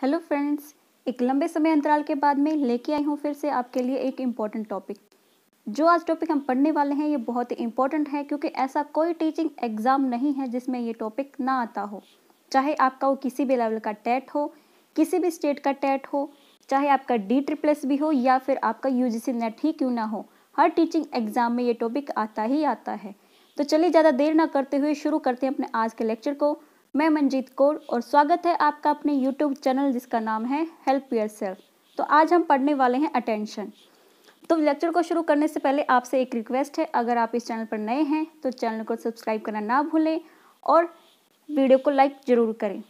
Hello friends एक लंबे समय अंतराल के बाद में लेके आई हूँ फिर से आपके लिए एक इंपॉर्टेंट टॉपिक जो आज टॉपिक हम पढ़ने वाले हैं, ये बहुत ही इंपॉर्टेंट है क्योंकि ऐसा कोई टीचिंग एग्ज़ाम नहीं है जिसमें ये टॉपिक ना आता हो. चाहे आपका वो किसी भी लेवल का टेट हो, किसी भी स्टेट का टेट हो, चाहे आपका डी ट्रिपल्स भी हो या फिर आपका यू जी नेट ही क्यों ना हो, हर टीचिंग एग्ज़ाम में ये टॉपिक आता ही आता है. तो चलिए ज़्यादा देर ना करते हुए शुरू करते हैं अपने आज के लेक्चर को. मैं मंजीत कौर और स्वागत है आपका अपने यूट्यूब चैनल जिसका नाम है हेल्प योर सेल्फ तो आज हम पढ़ने वाले हैं अटेंशन तो लेक्चर को शुरू करने से पहले आपसे एक रिक्वेस्ट है, अगर आप इस चैनल पर नए हैं तो चैनल को सब्सक्राइब करना ना भूलें और वीडियो को लाइक ज़रूर करें।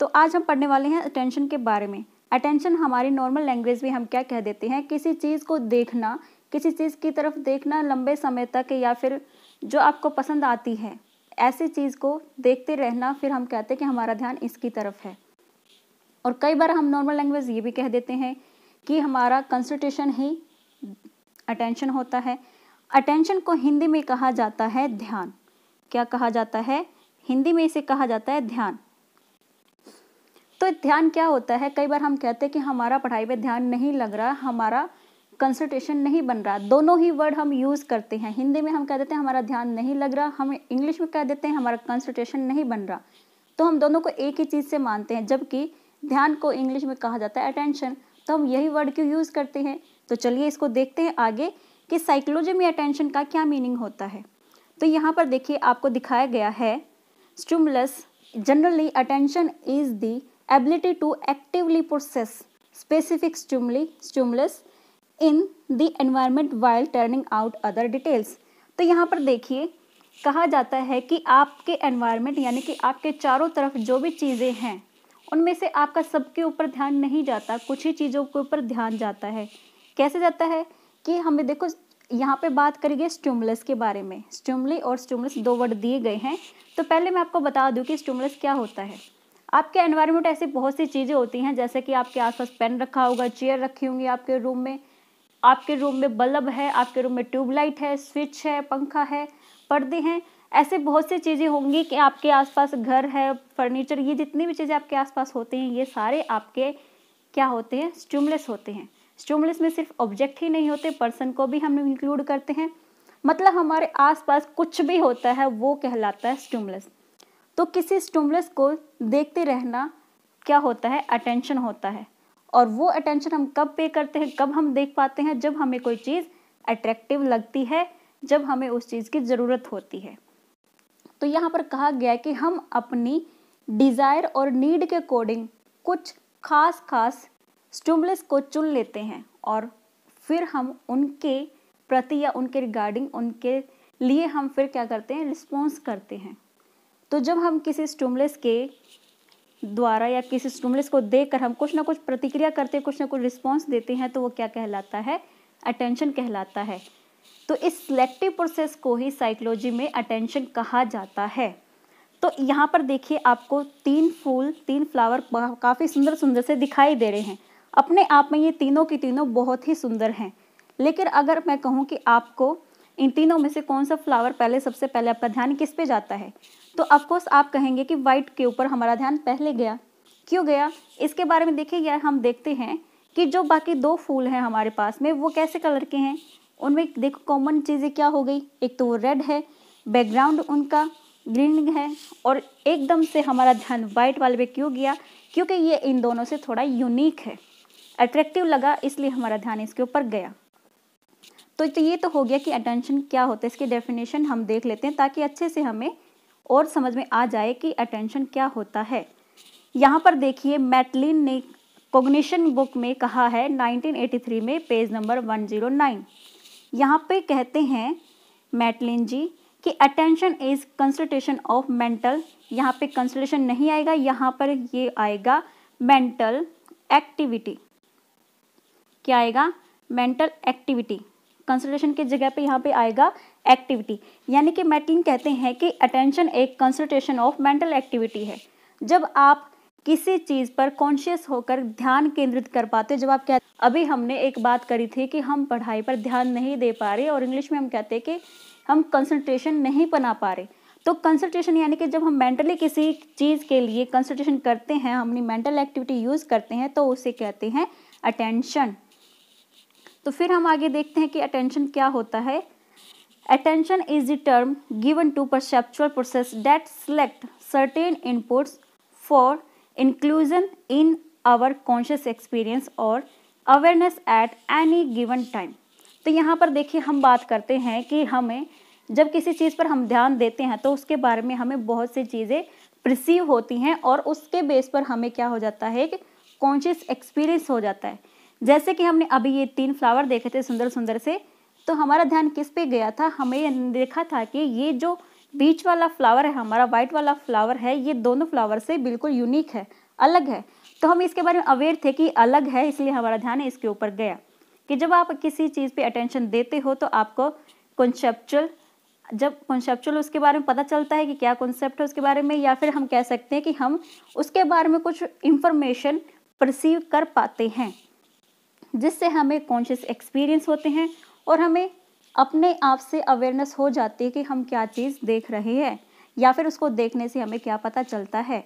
तो आज हम पढ़ने वाले हैं अटेंशन के बारे में। अटेंशन हमारी नॉर्मल लैंग्वेज में हम क्या कह देते हैं? किसी चीज़ को देखना, किसी चीज़ की तरफ़ देखना लंबे समय तक या फिर जो आपको पसंद आती है। ऐसी चीज़ को देखते रहना, फिर हम कहते हैं कि हमारा ध्यान इसकी तरफ़ है। और कई बार हम नॉर्मल लैंग्वेज ये भी कह देते हैं कि हमारा कंसंट्रेशन ही अटेंशन होता है। अटेंशन को हिंदी में कहा जाता है ध्यान। क्या कहा जाता है? हिंदी में इसे कहा जाता है ध्यान। तो ध्यान क्या होता है? कई बार हम कहते हैं कि हमारा पढ़ाई पे ध्यान नहीं लग रहा, हमारा कंसंट्रेशन नहीं बन रहा। दोनों ही वर्ड हम यूज़ करते हैं। हिंदी में हम कह देते हैं, हमारा ध्यान नहीं लग रहा। हम इंग्लिश में कह देते हैं, हमारा कंसल्टेशन नहीं बन रहा। तो हम दोनों को एक ही चीज़ से मानते हैं, जबकि ध्यान को इंग्लिश में कहा जाता है अटेंशन तो हम यही वर्ड क्यों यूज़ करते हैं? तो चलिए इसको देखते हैं आगे कि साइकोलॉजी में अटेंशन का क्या मीनिंग होता है। तो यहाँ पर देखिए, आपको दिखाया गया है stimulus generally attention is the ability to actively process specific stimuli stimulus in the environment while turning out other details तो यहाँ पर देखिए, कहा जाता है कि आपके एनवायरमेंट यानी कि आपके चारों तरफ़ जो भी चीज़ें हैं, उनमें से आपका सबके ऊपर ध्यान नहीं जाता, कुछ ही चीज़ों के ऊपर ध्यान जाता है। कैसे जाता है कि हमें देखो, यहाँ पे बात करेंगे स्टूमलस के बारे में। स्टूमली और स्टूमलस दो वर्ड दिए गए हैं। तो पहले मैं आपको बता दूँ कि स्टूमलस क्या होता है। आपके एनवायरनमेंट ऐसी बहुत सी चीज़ें होती हैं, जैसे कि आपके आसपास पेन रखा होगा चेयर रखी होंगी आपके रूम में आपके रूम में बल्ब है, आपके रूम में ट्यूबलाइट है, स्विच है, पंखा है, पर्दे हैं, ऐसे बहुत सी चीज़ें होंगी कि आपके आसपास घर है फर्नीचर ये जितनी भी चीज़ें आपके आसपास होते हैं, ये सारे आपके क्या होते हैं? स्टूमलेस होते हैं। स्टूमलेस में सिर्फ़ ऑब्जेक्ट ही नहीं होते पर्सन को भी हम इंक्लूड करते हैं। मतलब हमारे आसपास कुछ भी होता है, वो कहलाता है स्टूमलेस तो किसी स्टूमलेस को देखते रहना क्या होता है? अटेंशन होता है। और वो अटेंशन हम कब पे करते हैं, कब हम देख पाते हैं, जब हमें कोई चीज़ अट्रैक्टिव लगती है, जब हमें उस चीज़ की ज़रूरत होती है। तो यहाँ पर कहा गया है कि हम अपनी डिज़ायर और नीड के अकॉर्डिंग कुछ खास खास स्टूमलेस को चुन लेते हैं और फिर हम उनके प्रति या उनके रिगार्डिंग उनके लिए हम फिर क्या करते हैं रिस्पॉन्स करते हैं। तो जब हम किसी स्टूमलेस के द्वारा या किसी स्टूमलेस को देखकर हम कुछ ना कुछ प्रतिक्रिया करते हैं, कुछ ना कुछ रिस्पॉन्स देते हैं तो वो क्या कहलाता है? अटेंशन कहलाता है। तो इस सिलेक्टिव प्रोसेस को ही साइकोलॉजी में अटेंशन कहा जाता है। तो यहाँ पर देखिए आपको तीन फूल, तीन फ्लावर काफ़ी सुंदर सुंदर से दिखाई दे रहे हैं। अपने आप में ये तीनों की तीनों बहुत ही सुंदर हैं। लेकिन अगर मैं कहूँ कि आपको इन तीनों में से कौन सा फ्लावर पहले सबसे पहले आपका ध्यान किस पे जाता है? तो ऑफकोर्स आप कहेंगे कि वाइट के ऊपर हमारा ध्यान पहले गया। क्यों गया? इसके बारे में देखिए यार, हम देखते हैं कि जो बाकी दो फूल हैं हमारे पास में, वो कैसे कलर के हैं? उनमें देखो कॉमन चीज़ें क्या हो गई? एक तो वो रेड है बैकग्राउंड उनका ग्रीन है, और एकदम से हमारा ध्यान वाइट वाले पे क्यों गया? क्योंकि ये इन दोनों से थोड़ा यूनिक है। अट्रैक्टिव लगा, इसलिए हमारा ध्यान इसके ऊपर गया। तो, ये तो हो गया कि अटेंशन क्या होता है? इसकी डेफिनेशन हम देख लेते हैं ताकि अच्छे से हमें और समझ में आ जाए कि अटेंशन क्या होता है। यहाँ पर देखिए मैटलिन ने कोग्निशन बुक में कहा है 1983 में पेज नंबर 109 यहाँ पे कहते हैं मैटलिन जी कि attention is consultation of mental यहाँ पे कंसल्टेशन नहीं आएगा यहाँ पर ये आएगा मेंटल एक्टिविटी क्या आएगा? मेंटल एक्टिविटी कंसल्टेशन की जगह पे यहाँ पे आएगा एक्टिविटी यानी कि मैटलिन कहते हैं कि अटेंशन एक कंसल्टेशन ऑफ़ मेंटल एक्टिविटी है। जब आप किसी चीज़ पर कॉन्शियस होकर ध्यान केंद्रित कर पाते, जब आप क्या अभी हमने एक बात करी थी कि हम पढ़ाई पर ध्यान नहीं दे पा रहे और इंग्लिश में हम कहते हैं कि हम कंसंट्रेशन नहीं बना पा रहे। तो कंसंट्रेशन यानी कि जब हम मेंटली किसी चीज़ के लिए कंसंट्रेशन करते हैं अपनी मेंटल एक्टिविटी यूज़ करते हैं तो उसे कहते हैं अटेंशन तो फिर हम आगे देखते हैं कि अटेंशन क्या होता है। Attention is the term given to perceptual process that select certain inputs for inclusion in our conscious experience और awareness at any given time तो यहाँ पर देखिए हम बात करते हैं कि हमें जब किसी चीज़ पर हम ध्यान देते हैं तो उसके बारे में हमें बहुत सी चीज़ें प्रिसीव होती हैं और उसके बेस पर हमें क्या हो जाता है कि कॉन्शियस एक्सपीरियंस हो जाता है। जैसे कि हमने अभी ये तीन फ्लावर देखे थे सुंदर सुंदर से तो हमारा ध्यान किस पे गया था? हमें देखा था कि ये जो बीच वाला फ्लावर है, हमारा वाइट वाला फ्लावर है, ये दोनों फ्लावर से बिल्कुल यूनिक है, अलग है। तो हम इसके बारे में अवेयर थे कि अलग है, इसलिए हमारा ध्यान इसके ऊपर गया। कि जब आप किसी चीज़ पे अटेंशन देते हो तो आपको कॉन्सेप्चुअल जब कॉन्सेप्चुअल उसके बारे में पता चलता है कि क्या कॉन्सेप्ट है उसके बारे में, या फिर हम कह सकते हैं कि हम उसके बारे में कुछ इंफॉर्मेशन परसीव कर पाते हैं। जिससे हमें कॉन्शियस एक्सपीरियंस होते हैं और हमें अपने आप से अवेयरनेस हो जाती है कि हम क्या चीज़ देख रहे हैं या फिर उसको देखने से हमें क्या पता चलता है।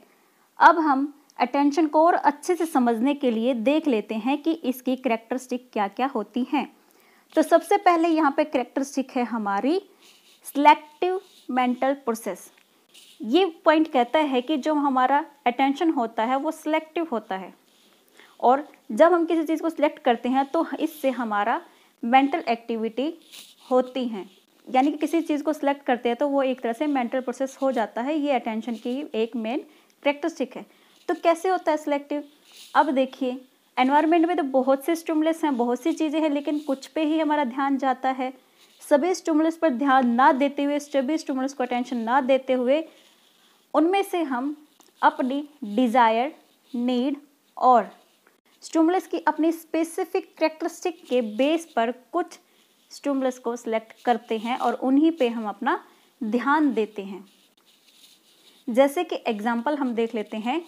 अब हम अटेंशन को और अच्छे से समझने के लिए देख लेते हैं कि इसकी करेक्टरिस्टिक क्या क्या होती हैं। तो सबसे पहले यहाँ पे करेक्टरिस्टिक है हमारी सिलेक्टिव मेंटल प्रोसेस ये पॉइंट कहता है कि जो हमारा अटेंशन होता है वो सिलेक्टिव होता है। और जब हम किसी चीज़ को सिलेक्ट करते हैं तो इससे हमारा मेंटल एक्टिविटी होती हैं। यानी कि किसी चीज़ को सिलेक्ट करते हैं तो वो एक तरह से मेंटल प्रोसेस हो जाता है। ये अटेंशन की एक मेन करेक्टरिस्टिक है। तो कैसे होता है सिलेक्टिव अब देखिए एनवायरनमेंट में तो बहुत से स्टूमुलस हैं, बहुत सी चीज़ें हैं, लेकिन कुछ पे ही हमारा ध्यान जाता है। सभी स्टूमुलस पर ध्यान ना देते हुए सभी स्टूमुलस को अटेंशन ना देते हुए, उनमें से हम अपनी डिज़ायर नीड और स्टूमुलस की अपनी स्पेसिफिक करेक्टरिस्टिक के बेस पर कुछ स्टूमुलस को सिलेक्ट करते हैं और उन्हीं पे हम अपना ध्यान देते हैं। जैसे कि एग्ज़ाम्पल हम देख लेते हैं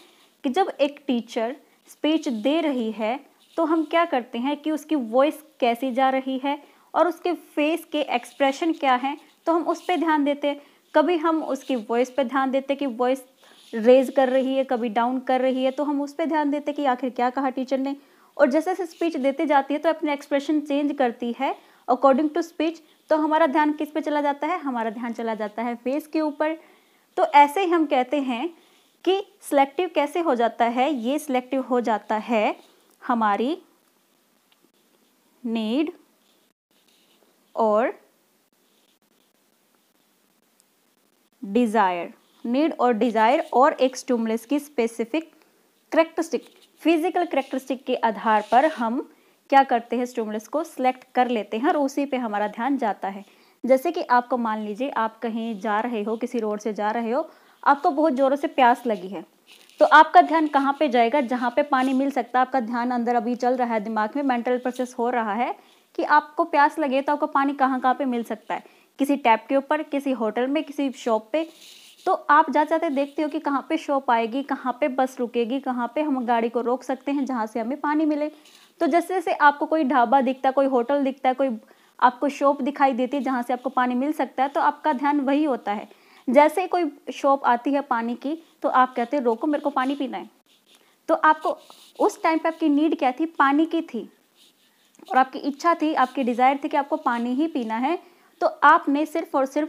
कि जब एक टीचर स्पीच दे रही है तो हम क्या करते हैं कि उसकी वॉइस कैसी जा रही है और उसके फेस के एक्सप्रेशन क्या हैं तो हम उस पर ध्यान देते हैं। कभी हम उसकी वॉइस पर ध्यान देते कि वॉइस रेज कर रही है, कभी डाउन कर रही है तो हम उस पर ध्यान देते हैं कि आखिर क्या कहा टीचर ने। और जैसे जैसे स्पीच देते जाती है तो अपने एक्सप्रेशन चेंज करती है। अकॉर्डिंग टू स्पीच तो हमारा ध्यान किस पे चला जाता है? हमारा ध्यान चला जाता है फेस के ऊपर। तो ऐसे ही हम कहते हैं कि सिलेक्टिव कैसे हो जाता है? ये सिलेक्टिव हो जाता है हमारी नीड और डिज़ायर नीड और डिज़ायर और एक स्टूमलेस की स्पेसिफिक करेक्टरिस्टिक फ़िज़िकल करेक्टरिस्टिक के आधार पर हम क्या करते हैं, स्टूमलेस को सिलेक्ट कर लेते हैं और उसी पे हमारा ध्यान जाता है। जैसे कि आपको मान लीजिए आप कहीं जा रहे हो, किसी रोड से जा रहे हो, आपको बहुत ज़ोरों से प्यास लगी है तो आपका ध्यान कहाँ पे जाएगा, जहाँ पे पानी मिल सकता है, आपका ध्यान अंदर अभी चल रहा है, दिमाग में मेंटल प्रोसेस हो रहा है कि आपको प्यास लगे तो आपको पानी कहाँ कहाँ पे मिल सकता है। किसी टैप के ऊपर, किसी होटल में, किसी शॉप पे तो आप जा जाते देखते हो कि कहाँ पे शॉप आएगी, कहाँ पे बस रुकेगी, कहाँ पे हम गाड़ी को रोक सकते हैं जहाँ से हमें पानी मिले। तो जैसे जैसे आपको कोई ढाबा दिखता है कोई होटल दिखता है कोई आपको शॉप दिखाई देती है जहाँ से आपको पानी मिल सकता है तो आपका ध्यान वही होता है। जैसे कोई शॉप आती है पानी की तो आप कहते हैं, रोको, मेरे को पानी पीना है। तो आपको उस टाइम पे आपकी नीड क्या थी? पानी की थी। और आपकी इच्छा थी, आपकी डिज़ायर थी कि आपको पानी ही पीना है। तो आपने सिर्फ़ और सिर्फ़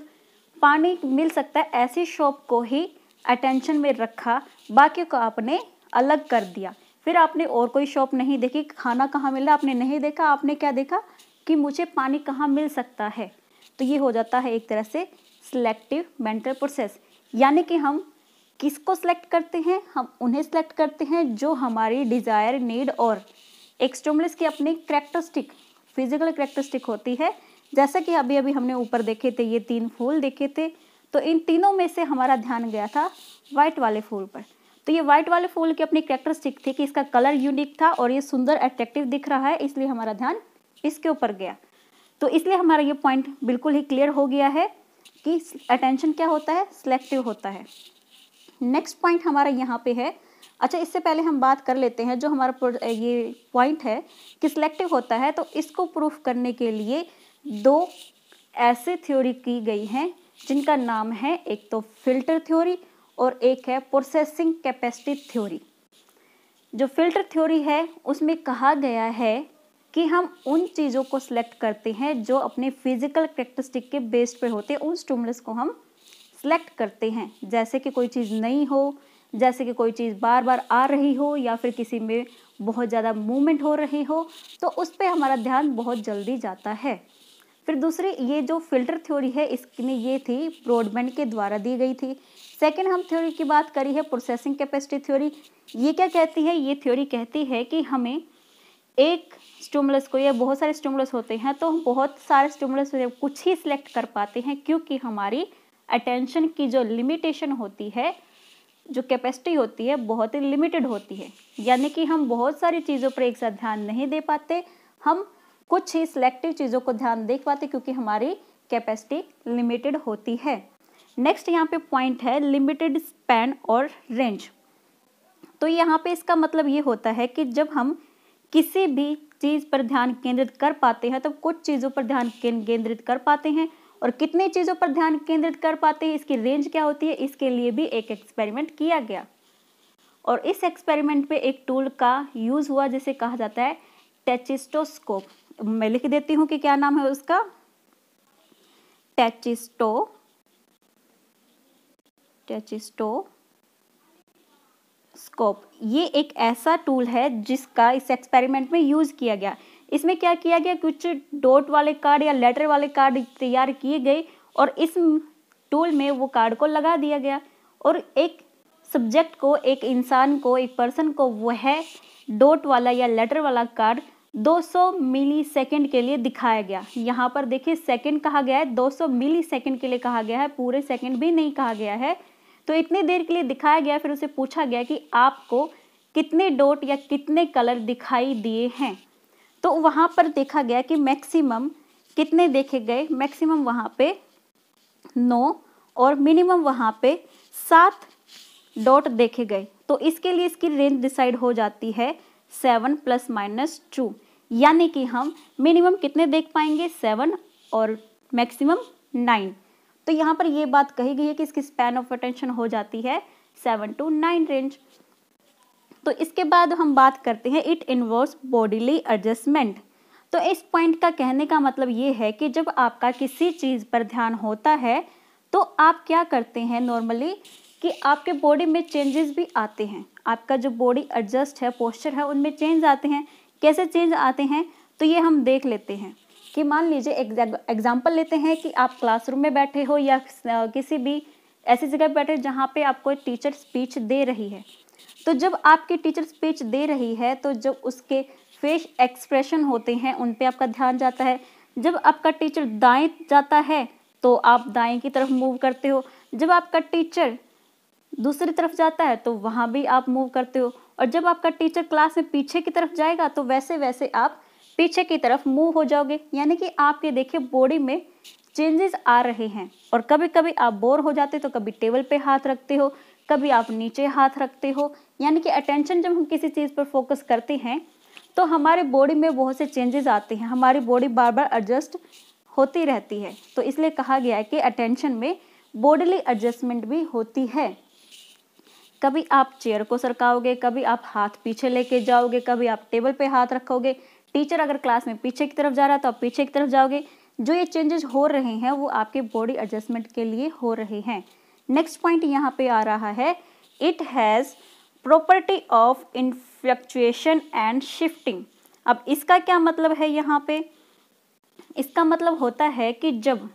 पानी मिल सकता है, ऐसी शॉप को ही अटेंशन में रखा, बाकी को आपने अलग कर दिया। फिर आपने और कोई शॉप नहीं देखी, खाना कहाँ मिला आपने नहीं देखा, आपने क्या देखा कि मुझे पानी कहाँ मिल सकता है? तो ये हो जाता है एक तरह से सिलेक्टिव मेंटल प्रोसेस यानी कि हम किसको सिलेक्ट करते हैं? हम उन्हें सिलेक्ट करते हैं जो हमारी डिज़ायर नीड और एक्सट्रोमलिस की अपनी करेक्टरिस्टिक फ़िज़िकल करेक्टरिस्टिक होती है। जैसा कि अभी अभी हमने ऊपर देखे थे, ये तीन फूल देखे थे तो इन तीनों में से हमारा ध्यान गया था वाइट वाले फूल पर। तो ये व्हाइट वाले फूल की अपनी करेक्टरिस्टिक थी कि इसका कलर यूनिक था और ये सुंदर अट्रैक्टिव दिख रहा है, इसलिए हमारा ध्यान इसके ऊपर गया। तो इसलिए हमारा ये पॉइंट बिल्कुल ही क्लियर हो गया है कि अटेंशन क्या होता है? सिलेक्टिव होता है। नेक्स्ट पॉइंट हमारा यहाँ पे है। अच्छा इससे पहले हम बात कर लेते हैं जो हमारा ये पॉइंट है कि सिलेक्टिव होता है तो इसको प्रूफ करने के लिए दो ऐसे थ्योरी की गई हैं, जिनका नाम है, एक तो फ़िल्टर थ्योरी और एक है प्रोसेसिंग कैपेसिटी थ्योरी। जो फ़िल्टर थ्योरी है, उसमें कहा गया है कि हम उन चीज़ों को सिलेक्ट करते हैं जो अपने फ़िज़िकल करेक्टरिस्टिक के बेस्ड पे होते हैं, उन स्टूमलस को हम सिलेक्ट करते हैं। जैसे कि कोई चीज़ नहीं हो, जैसे कि कोई चीज़ बार बार आ रही हो या फिर किसी में बहुत ज़्यादा मूवमेंट हो रही हो तो उस पर हमारा ध्यान बहुत जल्दी जाता है। फिर दूसरी, ये जो फ़िल्टर थ्योरी है इसने ये थी ब्रॉडबैंड के द्वारा दी गई थी। सेकेंड हम थ्योरी की बात करी है प्रोसेसिंग कैपेसिटी थ्योरी ये क्या कहती है? ये थ्योरी कहती है कि हमें एक स्टूमुलस को, या बहुत सारे स्टूमुलस होते हैं तो हम बहुत सारे स्टूमुलस कुछ ही सिलेक्ट कर पाते हैं, क्योंकि हमारी अटेंशन की जो लिमिटेशन होती है, जो कैपेसिटी होती है, बहुत ही लिमिटेड होती है। यानी कि हम बहुत सारी चीज़ों पर एक साथ ध्यान नहीं दे पाते, हम कुछ ही सिलेक्टिव चीज़ों को ध्यान देख पाते क्योंकि हमारी कैपेसिटी लिमिटेड होती है। नेक्स्ट यहाँ पे पॉइंट है लिमिटेड स्पैन और रेंज तो यहाँ पे इसका मतलब ये होता है कि जब हम किसी भी चीज़ पर ध्यान केंद्रित कर पाते हैं तो कुछ चीज़ों पर ध्यान केंद्रित कर पाते हैं और कितने चीज़ों पर ध्यान केंद्रित कर पाते हैं, इसकी रेंज क्या होती है, इसके लिए भी एक एक्सपेरिमेंट किया गया। और इस एक्सपेरिमेंट पे एक टूल का यूज़ हुआ जिसे कहा जाता है टेचिस्टोस्कोप मैं लिख देती हूँ कि क्या नाम है उसका? टेचिस्टो टेचिस्टो स्कोप ये एक ऐसा टूल है जिसका इस एक्सपेरिमेंट में यूज़ किया गया। इसमें क्या किया गया? कुछ डॉट वाले कार्ड या लेटर वाले कार्ड तैयार किए गए और इस टूल में वो कार्ड को लगा दिया गया। और एक सब्जेक्ट को, एक इंसान को, एक पर्सन को वह डॉट वाला या लेटर वाला कार्ड 200 मिली सेकेंड के लिए दिखाया गया। यहाँ पर देखिए, सेकेंड कहा गया है 200 मिली सेकेंड के लिए कहा गया है, पूरे सेकेंड भी नहीं कहा गया है। तो इतनी देर के लिए दिखाया गया, फिर उसे पूछा गया कि आपको कितने डॉट या कितने कलर दिखाई दिए हैं? तो वहाँ पर देखा गया कि मैक्सिमम कितने देखे गए? मैक्सिमम वहाँ पे नौ और मिनिमम वहाँ पे सात डॉट देखे गए। तो इसके लिए इसकी रेंज डिसाइड हो जाती है सेवन प्लस माइनस टू। यानी कि हम मिनिमम कितने देख पाएँगे? सेवन और मैक्सिमम नाइन। तो यहाँ पर ये बात कही गई है कि इसकी स्पैन ऑफ़ अटेंशन हो जाती है सेवन टू नाइन रेंज तो इसके बाद हम बात करते हैं इट इन्वॉल्व बॉडीली एडजस्टमेंट तो इस पॉइंट का कहने का मतलब ये है कि जब आपका किसी चीज़ पर ध्यान होता है तो आप क्या करते हैं नॉर्मली कि आपके बॉडी में चेंजेस भी आते हैं। आपका जो बॉडी एडजस्ट है पोस्चर है, उनमें चेंज आते हैं। कैसे चेंज आते हैं? तो ये हम देख लेते हैं कि मान लीजिए एग्ज़ाम्पल लेते हैं कि आप क्लासरूम में बैठे हो या किसी भी ऐसी जगह बैठे जहाँ पे आपको टीचर स्पीच दे रही है। तो जब आपकी टीचर स्पीच दे रही है तो जब उसके फेस एक्सप्रेशन होते हैं, उन पे आपका ध्यान जाता है। जब आपका टीचर दाएँ जाता है तो आप दाएँ की तरफ़ मूव करते हो। जब आपका टीचर दूसरी तरफ़ जाता है तो वहाँ भी आप मूव करते हो। और जब आपका टीचर क्लास में पीछे की तरफ़ जाएगा तो वैसे वैसे आप पीछे की तरफ़ मूव हो जाओगे। यानी कि आपके देखिए बॉडी में चेंजेस आ रहे हैं। और कभी कभी आप बोर हो जाते तो कभी टेबल पे हाथ रखते हो, कभी आप नीचे हाथ रखते हो। यानी कि अटेंशन जब हम किसी चीज़ पर फोकस करते हैं तो हमारे बॉडी में बहुत से चेंजेस आते हैं। हमारी बॉडी बार बार एडजस्ट होती रहती है। तो इसलिए कहा गया है कि अटेंशन में बॉडीली एडजस्टमेंट भी होती है। कभी आप चेयर को सरकाओगे, कभी आप हाथ पीछे लेके जाओगे, कभी आप टेबल पे हाथ रखोगे। टीचर अगर क्लास में पीछे की तरफ़ जा रहा है तो आप पीछे की तरफ़ जाओगे। जो ये चेंजेस हो रहे हैं, वो आपके बॉडी एडजस्टमेंट के लिए हो रहे हैं। नेक्स्ट पॉइंट यहाँ पे आ रहा है। It has property of in fluctuation and shifting अब इसका क्या मतलब है यहाँ पे? इसका मतलब होता है कि जब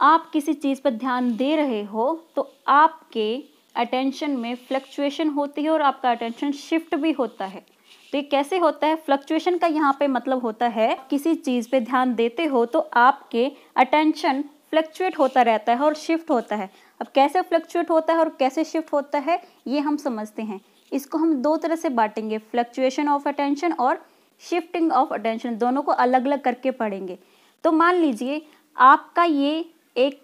आप किसी चीज़ पर ध्यान दे रहे हो तो आपके अटेंशन में फ्लक्चुएशन होती है और आपका अटेंशन शिफ्ट भी होता है। तो ये कैसे होता है? फ्लक्चुएशन का यहाँ पे मतलब होता है, किसी चीज़ पे ध्यान देते हो तो आपके अटेंशन फ्लक्चुएट होता रहता है और शिफ्ट होता है। अब कैसे फ्लक्चुएट होता है और कैसे शिफ्ट होता है, ये हम समझते हैं। इसको हम दो तरह से बांटेंगे फ्लक्चुएशन ऑफ़ अटेंशन और शिफ्टिंग ऑफ़ अटेंशन दोनों को अलग अलग करके पढ़ेंगे। तो मान लीजिए, आपका ये एक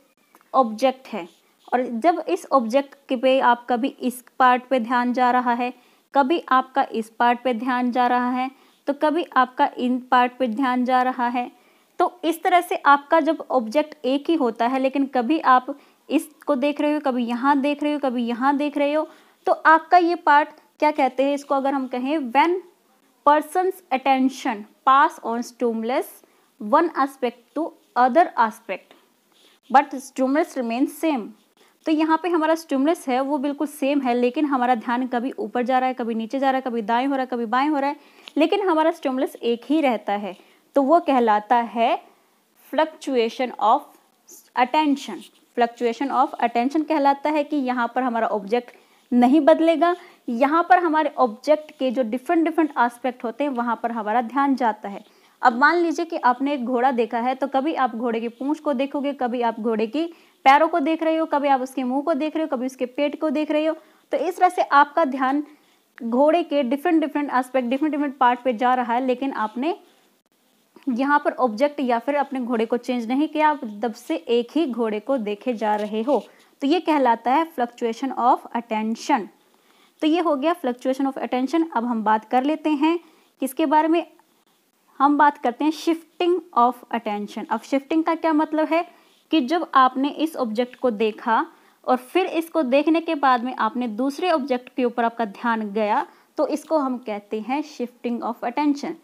ऑब्जेक्ट है। और जब इस ऑब्जेक्ट के पे आप कभी इस पार्ट पे ध्यान जा रहा है, कभी आपका इस पार्ट पे ध्यान जा रहा है तो कभी आपका इन पार्ट पे ध्यान जा रहा है तो इस तरह से आपका जब ऑब्जेक्ट एक ही होता है, लेकिन कभी आप इसको देख रहे हो, कभी यहाँ देख रहे हो, कभी यहाँ देख रहे हो तो आपका ये पार्ट क्या कहते हैं? इसको अगर हम कहें when person's attention pass on stimulus one aspect to other aspect but stimulus remain same तो यहाँ पे हमारा स्टूमलेस है, वो बिल्कुल सेम है, लेकिन हमारा ध्यान कभी ऊपर जा रहा है, कभी नीचे जा रहा है, कभी दाएँ हो रहा है, कभी बाएँ हो रहा है, लेकिन हमारा स्टूमलेस एक ही रहता है। तो वो कहलाता है fluctuation of attention fluctuation of attention कहलाता है कि यहाँ पर हमारा ऑब्जेक्ट नहीं बदलेगा, यहाँ पर हमारे ऑब्जेक्ट के जो डिफरेंट डिफरेंट आस्पेक्ट होते हैं, वहाँ पर हमारा ध्यान जाता है। अब मान लीजिए कि आपने एक घोड़ा देखा है तो कभी आप घोड़े की पूंछ को देखोगे, कभी आप घोड़े की पैरों को देख रहे हो, कभी आप उसके मुँह को देख रहे हो, कभी उसके पेट को देख रहे हो। तो इस तरह से आपका ध्यान घोड़े के different different aspect different different part पे जा रहा है, लेकिन आपने यहाँ पर ऑब्जेक्ट या फिर अपने घोड़े को चेंज नहीं किया, आप दब से एक ही घोड़े को देखे जा रहे हो। तो ये कहलाता है फ्लक्चुएशन ऑफ़ अटेंशन तो ये हो गया फ्लक्चुएशन ऑफ़ अटेंशन अब हम बात कर लेते हैं किसके बारे में। हम बात करते हैं शिफ्टिंग ऑफ़ अटेंशन अब शिफ्टिंग का क्या मतलब है? कि जब आपने इस ऑब्जेक्ट को देखा और फिर इसको देखने के बाद में आपने दूसरे ऑब्जेक्ट के ऊपर आपका ध्यान गया तो इसको हम कहते हैं शिफ्टिंग ऑफ़ अटेंशन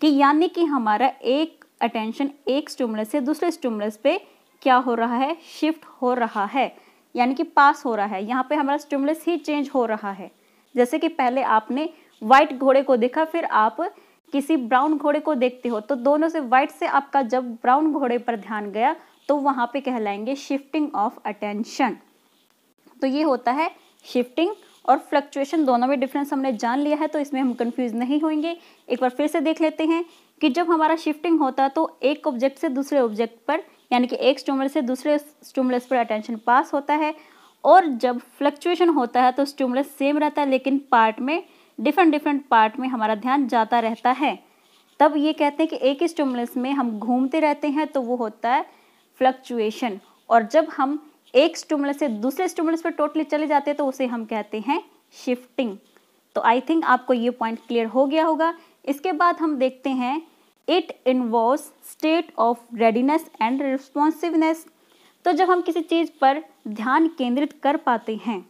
कि यानी कि हमारा एक अटेंशन एक स्टूमलस से दूसरे स्टूमलस पे क्या हो रहा है? शिफ्ट हो रहा है. यानी कि पास हो रहा है. यहाँ पे हमारा स्टिमुलस ही चेंज हो रहा है. जैसे कि पहले आपने व्हाइट घोड़े को देखा, फिर आप किसी ब्राउन घोड़े को देखते हो तो दोनों से व्हाइट से आपका जब ब्राउन घोड़े पर ध्यान गया तो वहाँ पे कहलाएँगे शिफ्टिंग ऑफ़ अटेंशन तो ये होता है शिफ्टिंग और फ्लक्चुएशन दोनों में डिफरेंस हमने जान लिया है तो इसमें हम कंफ्यूज नहीं होंगे। एक बार फिर से देख लेते हैं कि जब हमारा शिफ्टिंग होता है तो एक ऑब्जेक्ट से दूसरे ऑब्जेक्ट पर, यानी कि एक स्टूमुलस से दूसरे स्टूमुलस पर अटेंशन पास होता है और जब फ्लक्चुएशन होता है तो स्टूमुलस सेम रहता है, लेकिन पार्ट में डिफरेंट डिफरेंट पार्ट में हमारा ध्यान जाता रहता है। तब ये कहते हैं कि एक ही स्टूमुलस में हम घूमते रहते हैं तो वो होता है फ्लक्चुएशन और जब हम एक स्टूमुलस से दूसरे स्टूमुलस पर टोटली चले जाते हैं तो उसे हम कहते हैं शिफ्टिंग तो आई थिंक आपको ये पॉइंट क्लियर हो गया होगा। इसके बाद हम देखते हैं it involve state of readiness and responsiveness तो जब हम किसी चीज़ पर ध्यान केंद्रित कर पाते हैं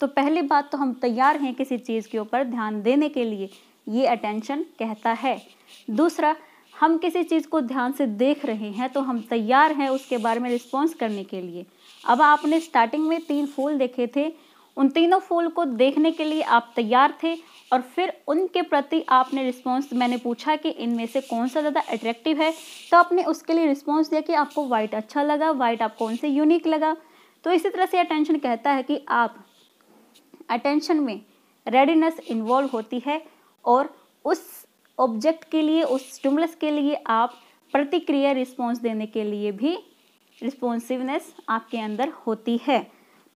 तो पहली बात तो हम तैयार हैं किसी चीज़ के ऊपर ध्यान देने के लिए। ये अटेंशन कहता है। दूसरा हम किसी चीज़ को ध्यान से देख रहे हैं तो हम तैयार हैं उसके बारे में रिस्पॉन्स करने के लिए। अब आपने स्टार्टिंग में तीन फूल देखे थे। उन तीनों फूल को देखने के लिए आप तैयार थे और फिर उनके प्रति आपने रिस्पॉन्स मैंने पूछा कि इनमें से कौन सा ज़्यादा अट्रैक्टिव है तो आपने उसके लिए रिस्पॉन्स दिया कि आपको वाइट अच्छा लगा वाइट आपको कौन से यूनिक लगा। तो इसी तरह से अटेंशन कहता है कि आप अटेंशन में रेडीनेस इन्वॉल्व होती है और उस ऑब्जेक्ट के लिए, उस स्टिमुलस के लिए आप प्रतिक्रिया रिस्पॉन्स देने के लिए भी रिस्पॉन्सिवनेस आपके अंदर होती है।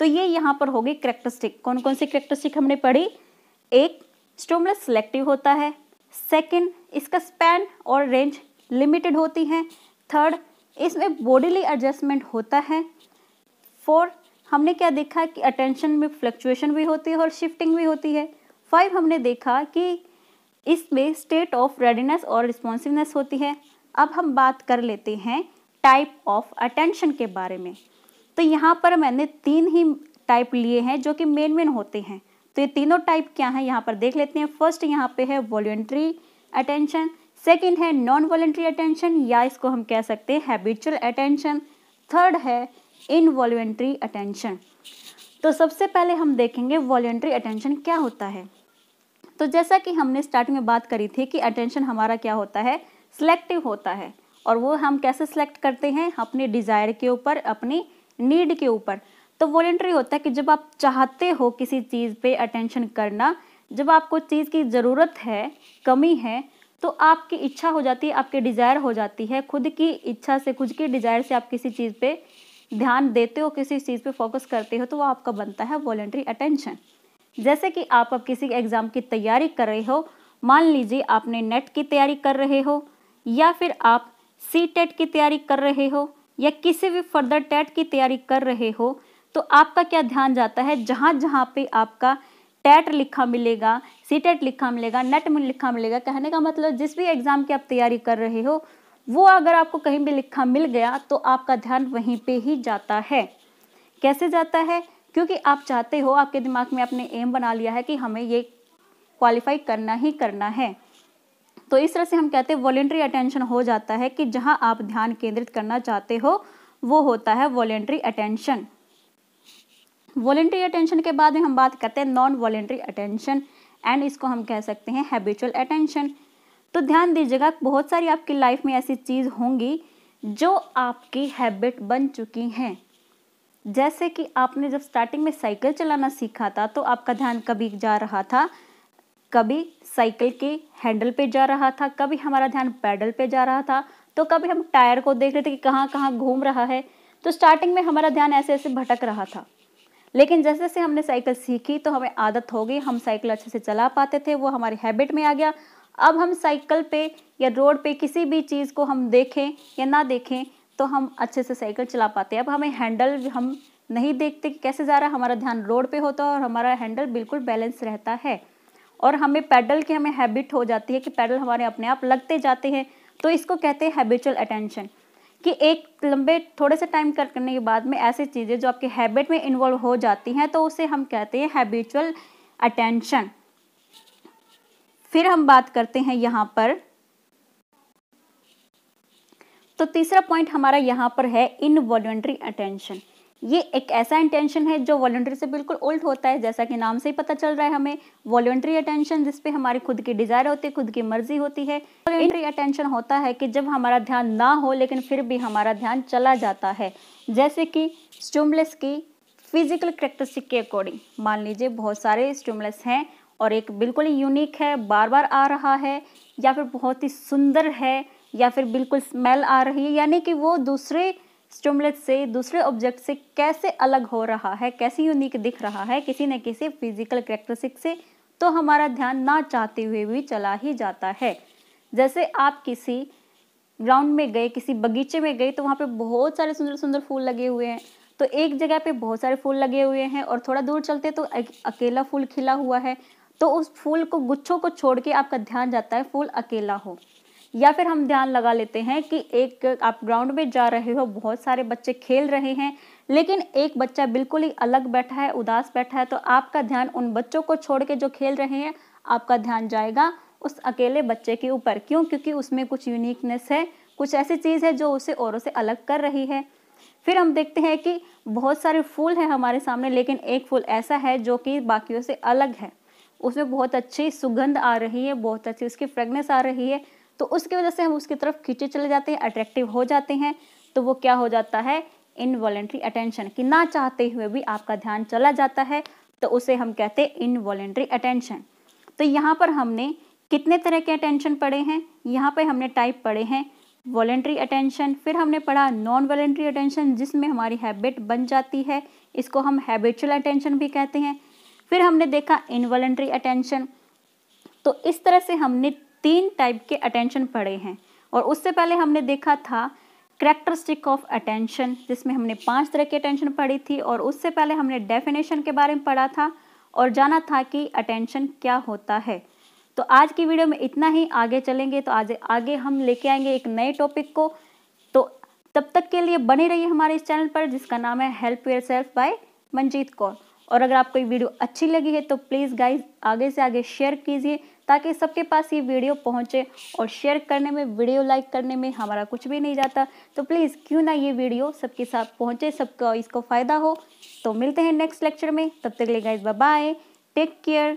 तो ये यहाँ पर होगी करेक्टरिस्टिक कौन कौन सी करेक्टरिस्टिक हमने पढ़ी? एक स्टोमलस सिलेक्टिव होता है। सेकंड इसका स्पैन और रेंज लिमिटेड होती है। थर्ड इसमें बॉडीली एडजस्टमेंट होता है। फोर हमने क्या देखा कि अटेंशन में फ्लक्चुएशन भी होती है और शिफ्टिंग भी होती है। फाइव हमने देखा कि इसमें स्टेट ऑफ़ रेडीनेस और रिस्पॉन्सिवनेस होती है। अब हम बात कर लेते हैं टाइप ऑफ़ अटेंशन के बारे में। तो यहाँ पर मैंने तीन ही टाइप लिए हैं जो कि मेन मेन होते हैं। तो ये तीनों टाइप क्या हैं यहाँ पर देख लेते हैं। फ़र्स्ट यहाँ पे है वॉल्ट्री अटेंशन सेकेंड है नॉन वॉल्ट्री अटेंशन या इसको हम कह सकते हैं हैबिचुअल अटेंशन थर्ड है इनवॉल्ट्री अटेंशन तो सबसे पहले हम देखेंगे वॉल्ट्री अटेंशन क्या होता है। तो जैसा कि हमने स्टार्टिंग में बात करी थी कि अटेंशन हमारा क्या होता है? सिलेक्टिव होता है। और वो हम कैसे सिलेक्ट करते हैं? अपने डिज़ायर के ऊपर, अपनी नीड के ऊपर। तो वॉलेंट्री होता है कि जब आप चाहते हो किसी चीज़ पे अटेंशन करना, जब आपको चीज़ की ज़रूरत है, कमी है तो आपकी इच्छा हो जाती है, आपके डिज़ायर हो जाती है। खुद की इच्छा से, खुद की डिज़ायर से आप किसी चीज़ पे ध्यान देते हो, किसी चीज़ पे फोकस करते हो तो वो आपका बनता है वॉलेंट्री अटेंशन जैसे कि आप अब किसी एग्ज़ाम की तैयारी कर रहे हो, मान लीजिए आपने नेट की तैयारी कर रहे हो, या फिर आप सी टेट की तैयारी कर रहे हो, या किसी भी फर्दर टेट की तैयारी कर रहे हो तो आपका क्या ध्यान जाता है? जहाँ जहाँ पे आपका टेट लिखा मिलेगा सी टेट लिखा मिलेगा नेट में लिखा मिलेगा, कहने का मतलब जिस भी एग्ज़ाम की आप तैयारी कर रहे हो, वो अगर आपको कहीं भी लिखा मिल गया तो आपका ध्यान वहीं पे ही जाता है। कैसे जाता है? क्योंकि आप चाहते हो, आपके दिमाग में आपने एम बना लिया है कि हमें ये क्वालिफाई करना ही करना है। तो इस तरह से हम कहते हैं वॉलेंट्री अटेंशन हो जाता है कि जहाँ आप ध्यान केंद्रित करना चाहते हो, वो होता है वॉलेंट्री अटेंशन वॉलेंट्री अटेंशन के बाद में हम बात करते हैं नॉन वॉलेंट्री अटेंशन एंड इसको हम कह सकते हैं हैबिचुअल अटेंशन तो ध्यान दीजिएगा, बहुत सारी आपकी लाइफ में ऐसी चीज़ होंगी जो आपकी हैबिट बन चुकी हैं। जैसे कि आपने जब स्टार्टिंग में साइकिल चलाना सीखा था तो आपका ध्यान कभी जा रहा था? कभी साइकिल के हैंडल पे जा रहा था? कभी हमारा ध्यान पैडल पे जा रहा था? तो कभी हम टायर को देख रहे थे कि कहाँ कहाँ घूम रहा है? तो स्टार्टिंग में हमारा ध्यान ऐसे ऐसे भटक रहा था। लेकिन जैसे जैसे हमने साइकिल सीखी तो हमें आदत हो गई, हम साइकिल अच्छे से चला पाते थे, वो हमारी हैबिट में आ गया। अब हम साइकिल पे या रोड पे किसी भी चीज़ को हम देखें या ना देखें तो हम अच्छे से साइकिल चला पाते हैं। अब हमें हैंडल हम नहीं देखते कि कैसे जा रहा है। हमारा ध्यान रोड पे होता है और हमारा हैंडल बिल्कुल बैलेंस रहता है। और हमें पैडल की हमें हैबिट हो जाती है कि पैडल हमारे अपने आप लगते जाते हैं। तो इसको कहते हैं हैबिचुअल अटेंशन कि एक लंबे, थोड़े से टाइम कर करने के बाद में ऐसी चीज़ें जो आपके हैबिट में इन्वॉल्व हो जाती हैं तो उसे हम कहते हैं हैबिचुअल अटेंशन। फिर हम बात करते हैं यहाँ पर तो तीसरा पॉइंट हमारा यहाँ पर है इनवॉल्ट्री अटेंशन ये एक ऐसा इंटेंशन है जो वॉल्ट्री से बिल्कुल उल्ट होता है, जैसा कि नाम से ही पता चल रहा है हमें। वॉल्ट्री अटेंशन जिसपे हमारी खुद की डिज़ायर होती है, खुद की मर्ज़ी होती है। वॉल्ट्री अटेंशन होता है कि जब हमारा ध्यान ना हो, लेकिन फिर भी हमारा ध्यान चला जाता है। जैसे कि स्टूमलेस की फ़िज़िकल करेक्टरिस्टिक के अकॉर्डिंग मान लीजिए बहुत सारे स्टूमलेस हैं और एक बिल्कुल ही यूनिक है बार बार आ रहा है, या फिर बहुत ही सुंदर है या फिर बिल्कुल स्मेल आ रही है, यानी कि वो दूसरे स्टूमलेट से, दूसरे ऑब्जेक्ट से कैसे अलग हो रहा है, कैसे यूनिक दिख रहा है, किसी न किसी फ़िज़िकल करेक्टरिस्टिक से तो हमारा ध्यान ना चाहते हुए भी चला ही जाता है। जैसे आप किसी ग्राउंड में गए, किसी बगीचे में गए तो वहाँ पे बहुत सारे सुंदर सुंदर फूल लगे हुए हैं। तो एक जगह पे बहुत सारे फूल लगे हुए हैं और थोड़ा दूर चलते तो अकेला फूल खिला हुआ है। तो उस फूल को गुच्छों को छोड़ के आपका ध्यान जाता है, फूल अकेला हो। या फिर हम ध्यान लगा लेते हैं कि एक आप ग्राउंड में जा रहे हो, बहुत सारे बच्चे खेल रहे हैं, लेकिन एक बच्चा बिल्कुल ही अलग बैठा है, उदास बैठा है तो आपका ध्यान उन बच्चों को छोड़ के जो खेल रहे हैं, आपका ध्यान जाएगा उस अकेले बच्चे के ऊपर। क्यों? क्योंकि उसमें कुछ यूनिकनेस है, कुछ ऐसी चीज़ है जो उसे औरों से अलग कर रही है। फिर हम देखते हैं कि बहुत सारे फूल हैं हमारे सामने, लेकिन एक फूल ऐसा है जो कि बाकियों से अलग है। उसमें बहुत अच्छी सुगंध आ रही है, बहुत अच्छी उसकी फ्रेगनेस आ रही है तो उसकी वजह से हम उसकी तरफ़ खींचे चले जाते हैं अट्रैक्टिव हो जाते हैं तो वो क्या हो जाता है? इनवॉलेंट्री अटेंशन कि ना चाहते हुए भी आपका ध्यान चला जाता है तो उसे हम कहते हैं इनवॉलेंट्री अटेंशन तो यहाँ पर हमने कितने तरह के अटेंशन पढ़े हैं? यहाँ पर हमने टाइप पढ़े हैं वॉलेंट्री अटेंशन फिर हमने पढ़ा नॉन वॉलेंट्री अटेंशन जिसमें हमारी हैबिट बन जाती है, इसको हम हैबिचुअल अटेंशन भी कहते हैं. फिर हमने देखा इनवॉलेंट्री अटेंशन तो इस तरह से हमने तीन टाइप के अटेंशन पढ़े हैं। और उससे पहले हमने देखा था करेक्टरिस्टिक ऑफ़ अटेंशन जिसमें हमने पाँच तरह की अटेंशन पढ़ी थी और उससे पहले हमने डेफिनेशन के बारे में पढ़ा था और जाना था कि अटेंशन क्या होता है। तो आज की वीडियो में इतना ही, आगे चलेंगे तो आज, आगे हम लेके आएँगे एक नए टॉपिक को। तो तब तक के लिए बने रहिए हमारे इस चैनल पर, जिसका नाम है help yourself by Manjeet Kaur और अगर आपको ये वीडियो अच्छी लगी है तो प्लीज़ गाइज़ आगे से आगे शेयर कीजिए। ताकि सबके पास ये वीडियो पहुँचे और शेयर करने में वीडियो लाइक करने में हमारा कुछ भी नहीं जाता। तो प्लीज़ क्यों ना ये वीडियो सबके साथ पहुँचे, सबको इसको फ़ायदा हो। तो मिलते हैं नेक्स्ट लेक्चर में। तब तक ले गाइज़ बाय टेक केयर